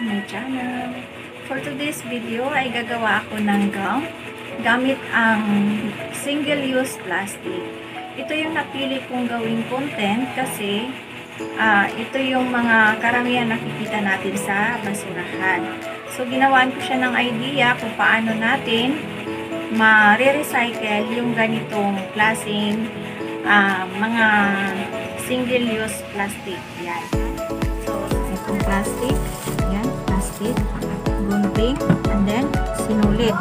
to my channel. For today's video ay gagawa ako ng gum gamit ang single-use plastic. Ito yung napili kong gawing content kasi ah, ito yung mga karamihan nakikita natin sa basurahan. So, ginawan ko siya ng idea kung paano natin ma-recycle yung ganitong klaseng ah, mga single-use plastic. Yan. So, itong plastic. Plastic. Gunting. And then, sinulit.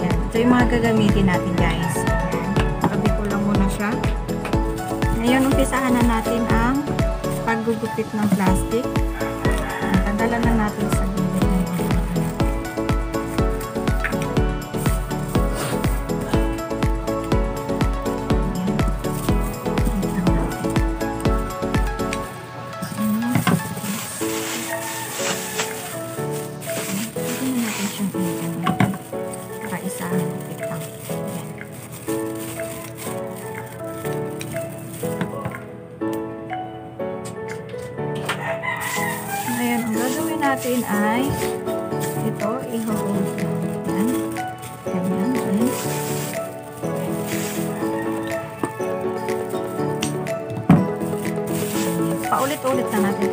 Yan. Ito yung mga gagamitin natin, guys. Tabi ko lang muna siya. Ngayon, umpisahan na natin ang paggugupit ng plastic. Tanggalan na natin sa Ayan, ang gagawin natin ay ito, ihuhulog. Ayan. Ganyan, guys. Paulit-ulit na natin